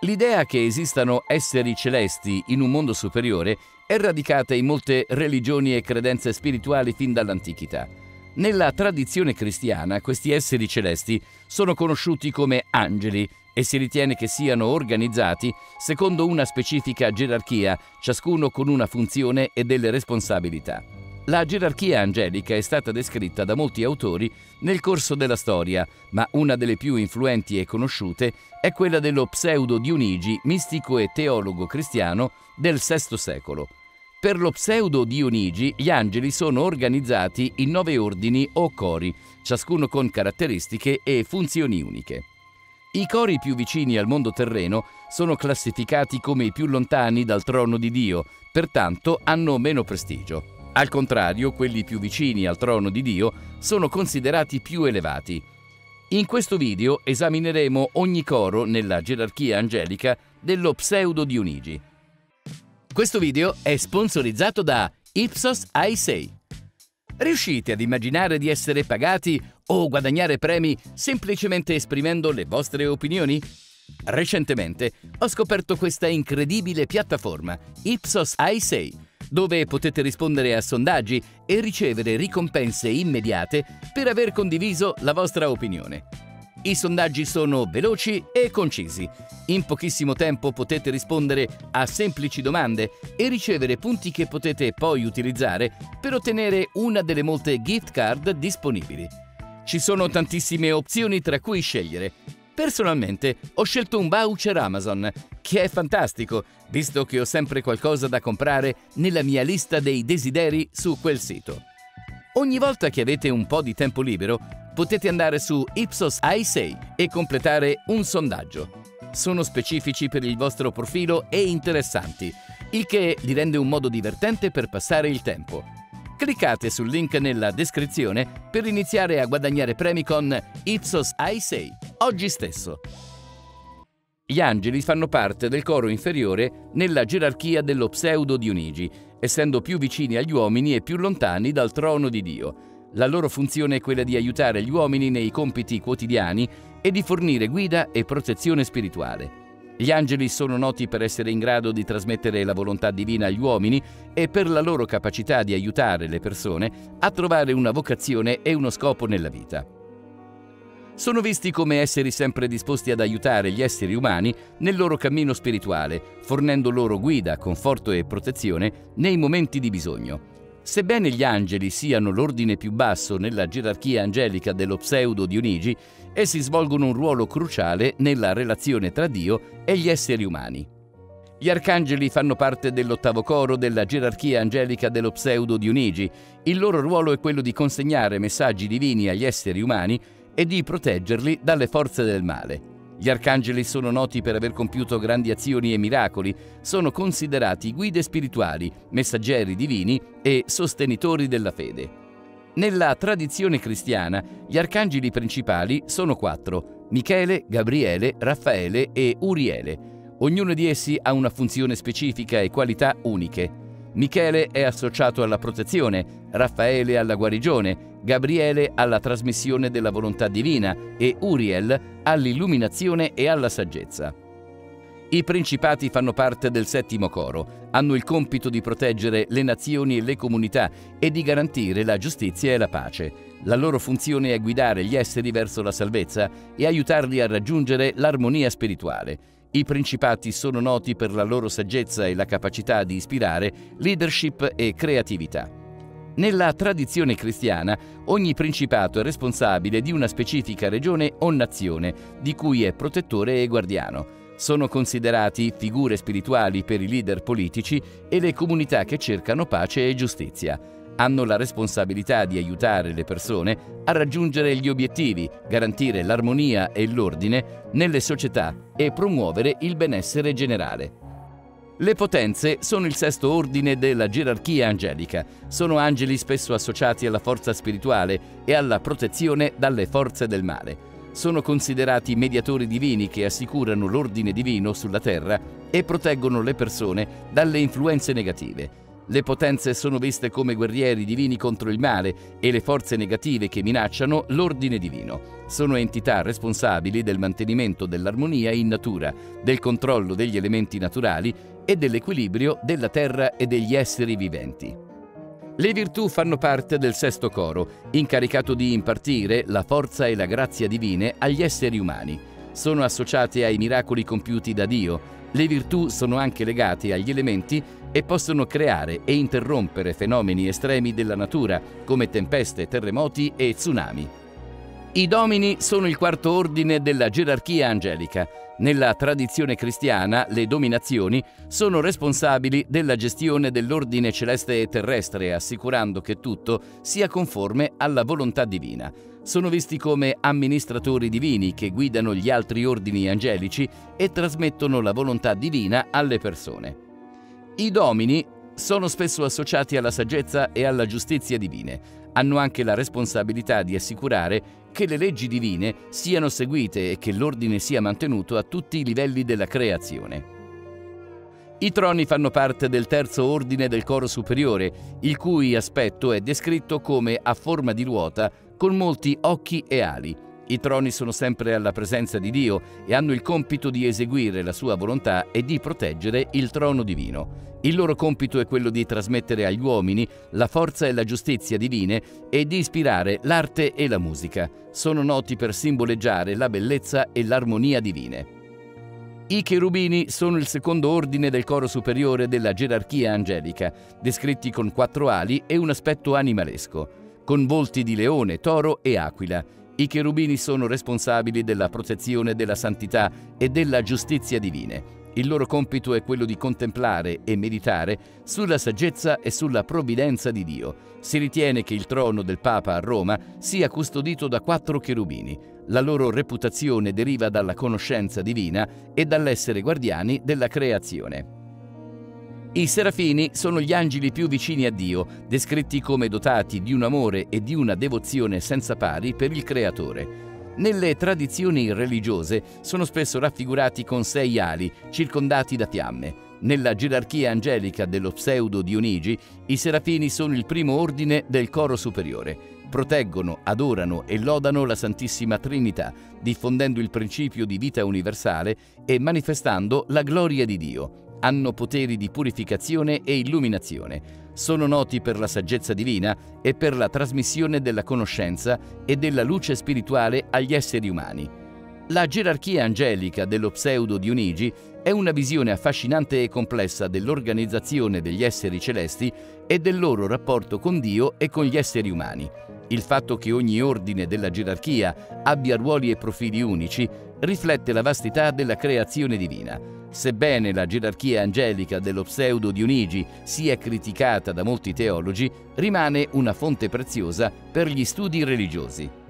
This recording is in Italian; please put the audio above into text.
L'idea che esistano esseri celesti in un mondo superiore è radicata in molte religioni e credenze spirituali fin dall'antichità. Nella tradizione cristiana questi esseri celesti sono conosciuti come angeli e si ritiene che siano organizzati secondo una specifica gerarchia, ciascuno con una funzione e delle responsabilità. La gerarchia angelica è stata descritta da molti autori nel corso della storia, ma una delle più influenti e conosciute è quella dello pseudo Dionigi, mistico e teologo cristiano del VI secolo. Per lo pseudo Dionigi gli angeli sono organizzati in nove ordini o cori, ciascuno con caratteristiche e funzioni uniche. I cori più vicini al mondo terreno sono classificati come i più lontani dal trono di Dio, pertanto hanno meno prestigio. Al contrario, quelli più vicini al trono di Dio sono considerati più elevati. In questo video esamineremo ogni coro nella gerarchia angelica dello pseudo Dionigi. Questo video è sponsorizzato da Ipsos i Riuscite ad immaginare di essere pagati o guadagnare premi semplicemente esprimendo le vostre opinioni? Recentemente ho scoperto questa incredibile piattaforma, Ipsos i dove potete rispondere a sondaggi e ricevere ricompense immediate per aver condiviso la vostra opinione. I sondaggi sono veloci e concisi. In pochissimo tempo potete rispondere a semplici domande e ricevere punti che potete poi utilizzare per ottenere una delle molte gift card disponibili. Ci sono tantissime opzioni tra cui scegliere Personalmente ho scelto un voucher Amazon, che è fantastico, visto che ho sempre qualcosa da comprare nella mia lista dei desideri su quel sito. Ogni volta che avete un po' di tempo libero, potete andare su Ipsos i6 e completare un sondaggio. Sono specifici per il vostro profilo e interessanti, il che li rende un modo divertente per passare il tempo. Cliccate sul link nella descrizione per iniziare a guadagnare premi con Ipsos i6 oggi stesso. Gli angeli fanno parte del coro inferiore nella gerarchia dello pseudo Dionigi, essendo più vicini agli uomini e più lontani dal trono di Dio. La loro funzione è quella di aiutare gli uomini nei compiti quotidiani e di fornire guida e protezione spirituale. Gli angeli sono noti per essere in grado di trasmettere la volontà divina agli uomini e per la loro capacità di aiutare le persone a trovare una vocazione e uno scopo nella vita. Sono visti come esseri sempre disposti ad aiutare gli esseri umani nel loro cammino spirituale, fornendo loro guida, conforto e protezione nei momenti di bisogno. Sebbene gli angeli siano l'ordine più basso nella gerarchia angelica dello pseudo Dionigi, essi svolgono un ruolo cruciale nella relazione tra Dio e gli esseri umani. Gli arcangeli fanno parte dell'ottavo coro della gerarchia angelica dello pseudo Dionigi. Il loro ruolo è quello di consegnare messaggi divini agli esseri umani e di proteggerli dalle forze del male. Gli arcangeli sono noti per aver compiuto grandi azioni e miracoli, sono considerati guide spirituali, messaggeri divini e sostenitori della fede. Nella tradizione cristiana gli arcangeli principali sono quattro, Michele, Gabriele, Raffaele e Uriele. Ognuno di essi ha una funzione specifica e qualità uniche. Michele è associato alla protezione, Raffaele alla guarigione, Gabriele alla trasmissione della volontà divina e Uriel all'illuminazione e alla saggezza. I principati fanno parte del settimo coro, hanno il compito di proteggere le nazioni e le comunità e di garantire la giustizia e la pace. La loro funzione è guidare gli esseri verso la salvezza e aiutarli a raggiungere l'armonia spirituale. I principati sono noti per la loro saggezza e la capacità di ispirare leadership e creatività. Nella tradizione cristiana, ogni principato è responsabile di una specifica regione o nazione, di cui è protettore e guardiano. Sono considerati figure spirituali per i leader politici e le comunità che cercano pace e giustizia hanno la responsabilità di aiutare le persone a raggiungere gli obiettivi, garantire l'armonia e l'ordine nelle società e promuovere il benessere generale. Le potenze sono il sesto ordine della gerarchia angelica. Sono angeli spesso associati alla forza spirituale e alla protezione dalle forze del male. Sono considerati mediatori divini che assicurano l'ordine divino sulla terra e proteggono le persone dalle influenze negative. Le potenze sono viste come guerrieri divini contro il male e le forze negative che minacciano l'ordine divino. Sono entità responsabili del mantenimento dell'armonia in natura, del controllo degli elementi naturali e dell'equilibrio della terra e degli esseri viventi. Le virtù fanno parte del sesto coro, incaricato di impartire la forza e la grazia divine agli esseri umani. Sono associate ai miracoli compiuti da Dio. Le virtù sono anche legate agli elementi e possono creare e interrompere fenomeni estremi della natura, come tempeste, terremoti e tsunami. I domini sono il quarto ordine della gerarchia angelica. Nella tradizione cristiana le dominazioni sono responsabili della gestione dell'ordine celeste e terrestre, assicurando che tutto sia conforme alla volontà divina. Sono visti come amministratori divini che guidano gli altri ordini angelici e trasmettono la volontà divina alle persone. I domini sono spesso associati alla saggezza e alla giustizia divine. Hanno anche la responsabilità di assicurare che le leggi divine siano seguite e che l'ordine sia mantenuto a tutti i livelli della creazione. I troni fanno parte del terzo ordine del coro superiore, il cui aspetto è descritto come a forma di ruota con molti occhi e ali. I troni sono sempre alla presenza di Dio e hanno il compito di eseguire la sua volontà e di proteggere il trono divino. Il loro compito è quello di trasmettere agli uomini la forza e la giustizia divine e di ispirare l'arte e la musica. Sono noti per simboleggiare la bellezza e l'armonia divine. I cherubini sono il secondo ordine del coro superiore della gerarchia angelica, descritti con quattro ali e un aspetto animalesco, con volti di leone, toro e aquila. I cherubini sono responsabili della protezione della santità e della giustizia divine. Il loro compito è quello di contemplare e meditare sulla saggezza e sulla provvidenza di Dio. Si ritiene che il trono del Papa a Roma sia custodito da quattro cherubini. La loro reputazione deriva dalla conoscenza divina e dall'essere guardiani della creazione. I serafini sono gli angeli più vicini a Dio, descritti come dotati di un amore e di una devozione senza pari per il Creatore. Nelle tradizioni religiose sono spesso raffigurati con sei ali, circondati da fiamme. Nella gerarchia angelica dello pseudo Dionigi, i serafini sono il primo ordine del coro superiore. Proteggono, adorano e lodano la Santissima Trinità, diffondendo il principio di vita universale e manifestando la gloria di Dio hanno poteri di purificazione e illuminazione. Sono noti per la saggezza divina e per la trasmissione della conoscenza e della luce spirituale agli esseri umani. La gerarchia angelica dello pseudo Dionigi è una visione affascinante e complessa dell'organizzazione degli esseri celesti e del loro rapporto con Dio e con gli esseri umani. Il fatto che ogni ordine della gerarchia abbia ruoli e profili unici riflette la vastità della creazione divina. Sebbene la gerarchia angelica dello pseudo Dionigi sia criticata da molti teologi, rimane una fonte preziosa per gli studi religiosi.